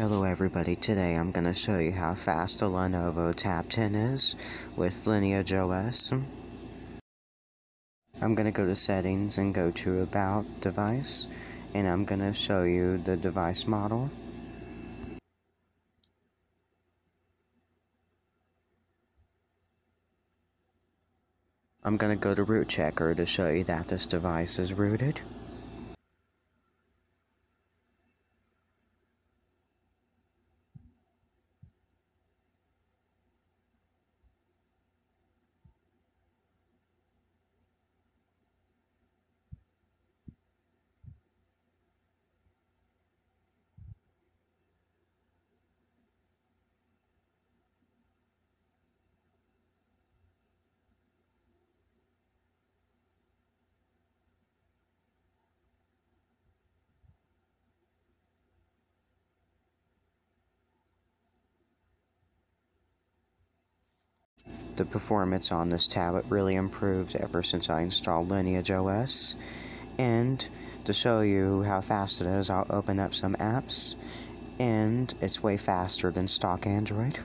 Hello everybody, today I'm going to show you how fast a Lenovo Tab 10 is with Lineage OS. I'm going to go to settings and go to about device and I'm going to show you the device model. I'm going to go to root checker to show you that this device is rooted. The performance on this tablet really improved ever since I installed Lineage OS. And to show you how fast it is, I'll open up some apps. And it's way faster than stock Android.